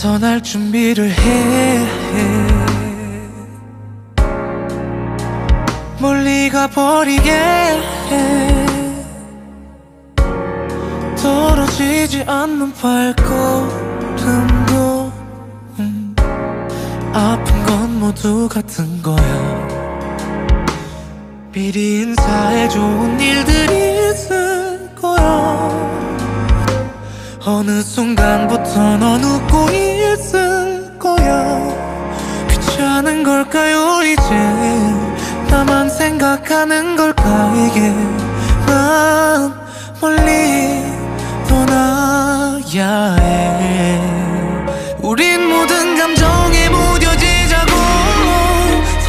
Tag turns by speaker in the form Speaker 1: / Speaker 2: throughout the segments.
Speaker 1: 떠날 준비를 해. 멀리 가버리게 해. 떨어지지 않는 발걸음도 음, 아픈 건 모두 같은 거야. 미리 인사해 좋은 일들이 있을 거야. 어느 순간부터 넌 웃고 있 을 거야 귀찮은 걸까요? 이제 나만 생각하는 걸까? 이게 난 멀리 떠나야 해. 우린 모든 감정에 무뎌지자고.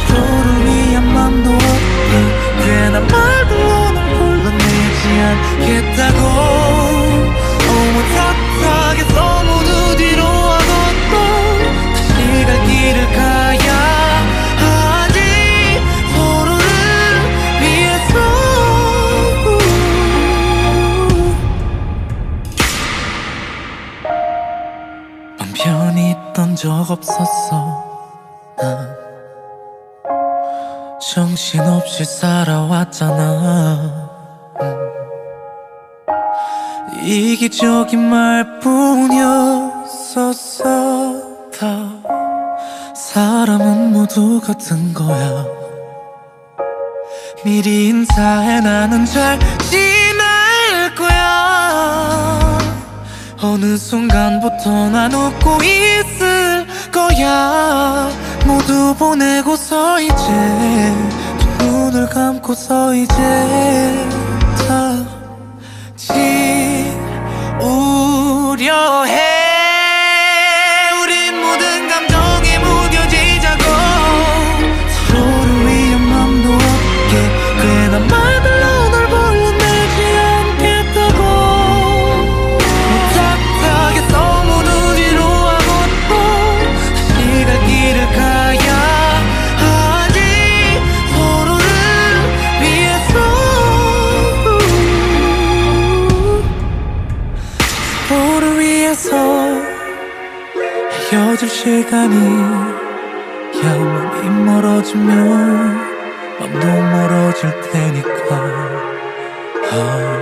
Speaker 1: 서로를 위한 맘도 없게 괜한 말들로 널 불러내지 않겠다고 있던 적 없었어. 난 정신없이 살아왔잖아. 음. 이기적인 말뿐이었었어. 다 사람은 모두 같은 거야. 미리 인사해 나는 잘 지낼 거야. 어느 순간부터 난 웃고 있을 거야. 모두 보내고서 이제 두 눈을 감고서 이제 다 지우려 해 멀어지면 맘도 멀어질 테니까. 아,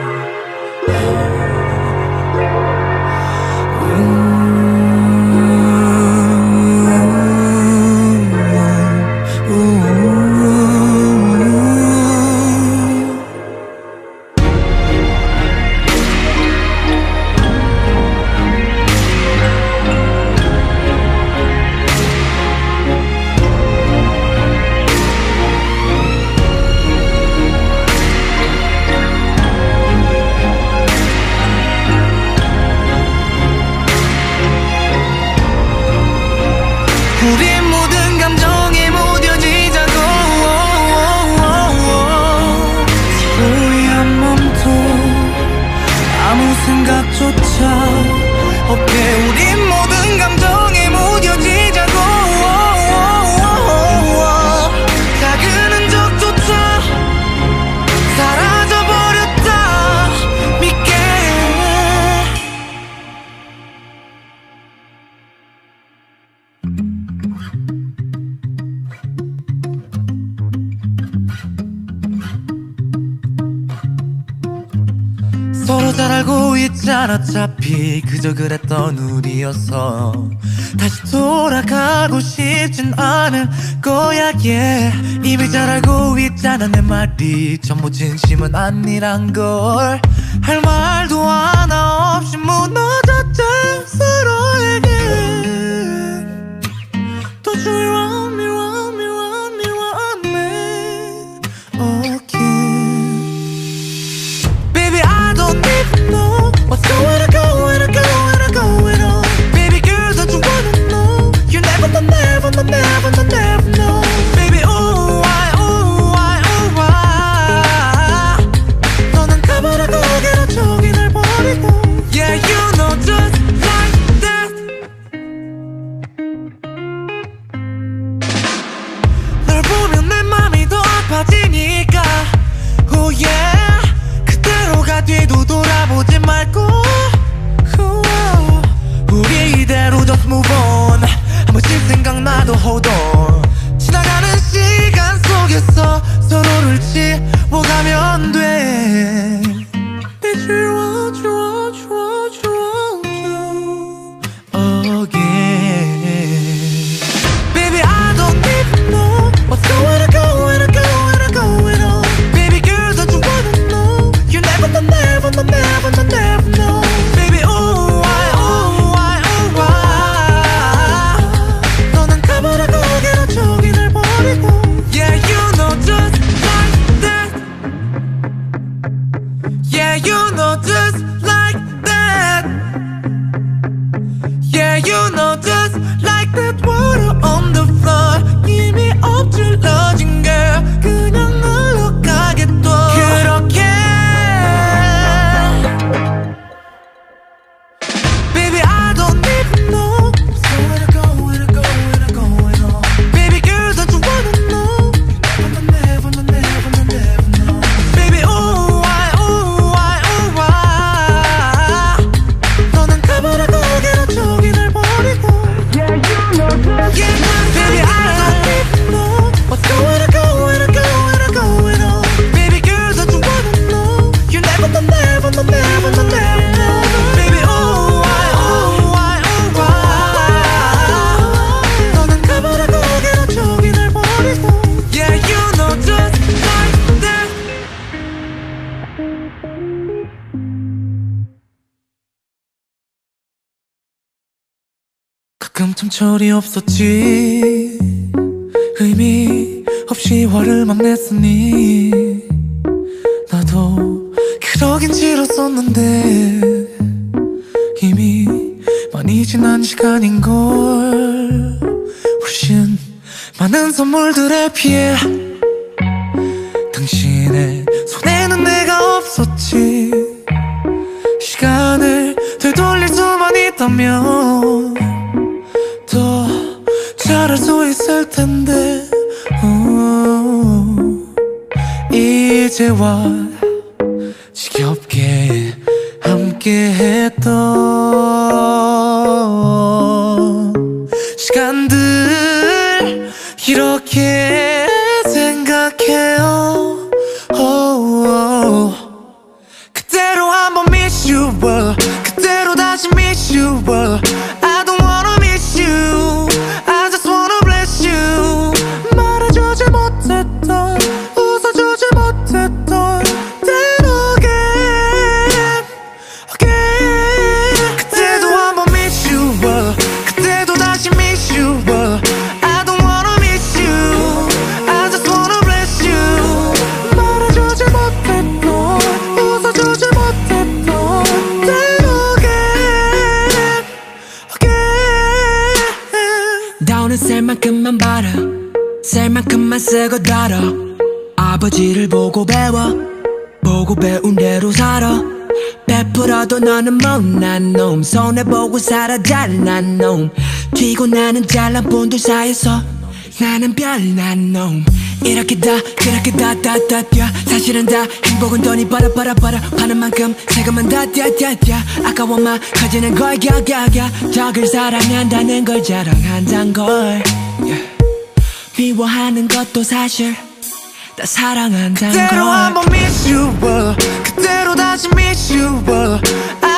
Speaker 1: 있잖아 어차피 그저 그랬던 우리였어 다시 돌아가고 싶진 않을 거야 yeah. 이미 잘 알고 있잖아 내 말이. 전부 진심은 아니란 걸. 할 말도 하나 없이 무너졌지 서로에게. Don't you want 가끔 참 철이 없었지. 의미 없이 화를 막 냈으니 나도 그러긴 싫었었는데 이미 많이 지난 시간인걸 훨씬 많은 선물들에 비해 당신의 손에는 내가 없었지. 시간을 되돌릴 수만 있다면 수 있을 텐데. 어, 이제와 지겹게 함께했
Speaker 2: 아버지를 보고 배워. 보고 배운 대로 살아. 베풀어도 너는 못난 놈. 손해보고 살아 잘난 놈. 튀고 나는 잘난 분들 사이에서 나는 별난 놈. 이렇게 다 그렇게 다다다 뛰어. 사실은 다 행복은 돈이 벌어 파는 만큼 세금은 다뛰뛰뛰 아까워만 커지는 걸 갸갸갸 적을 사랑한다는 걸 자랑한단 걸. Yeah. 미워하는 것도 사실 다
Speaker 1: 그대로
Speaker 2: 걸
Speaker 1: 한번 miss you uh. 그대로 다시 miss you uh.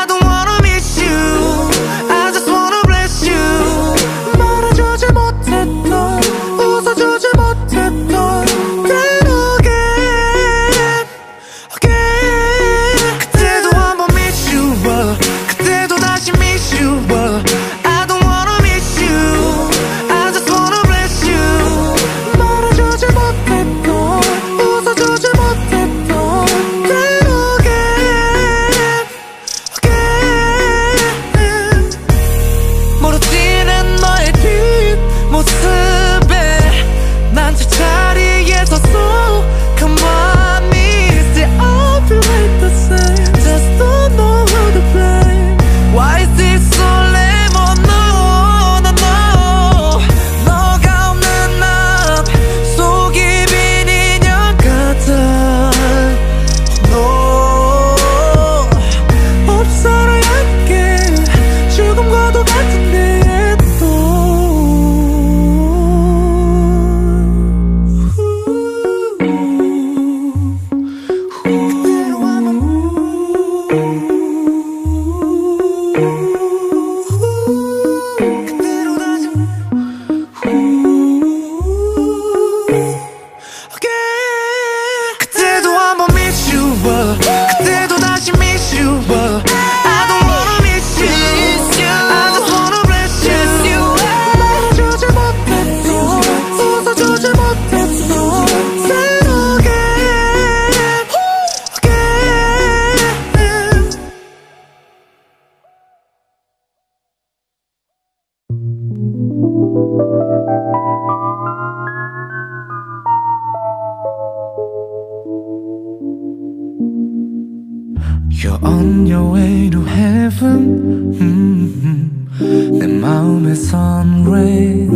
Speaker 1: On your way to heaven 음, 음. 내 마음의 sunray